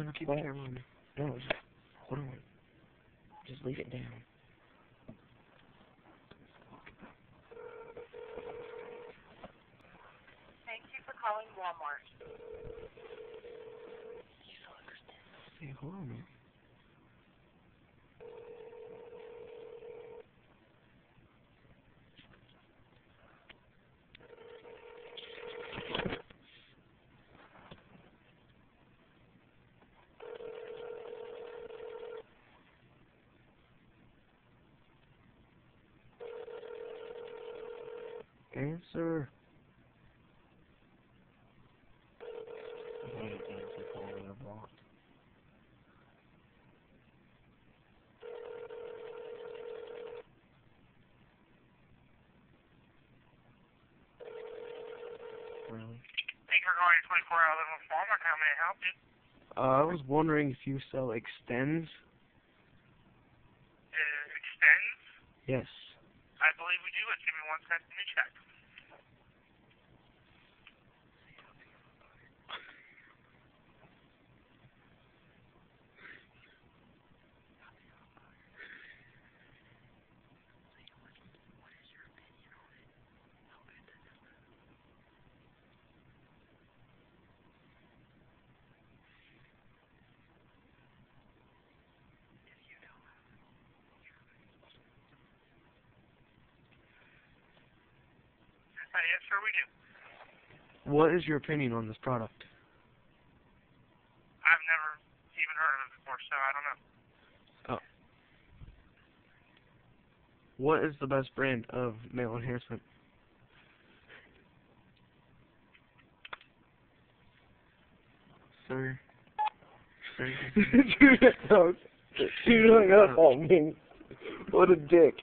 No, no, keep What? the camera on. No, just hold on. Just leave it down. Thank you for calling Walmart. Hey, hold on, man. Answer. I hate answer calling a bot. Really? Thank you for calling 24 hour living Walmart. How may I help you? Uh, I was wondering if you sell Extenze. Uh, Extenze? Yes. Believe we do. Let's give me one second to check. Uh, yes, sir, we do. What is your opinion on this product? I've never even heard of it before, so I don't know. Oh. What is the best brand of male enhancement? Sir. Sir. Dude, no. Dude hung up on me. What a dick.